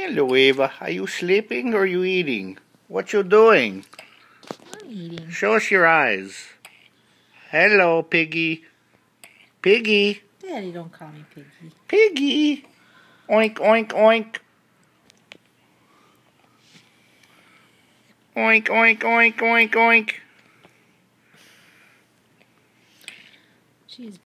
Hello, Ava. Are you sleeping or are you eating? What you doing? I'm eating. Show us your eyes. Hello, Piggy. Piggy. Daddy, don't call me Piggy. Piggy. Oink, oink, oink. Oink, oink, oink, oink, oink. She's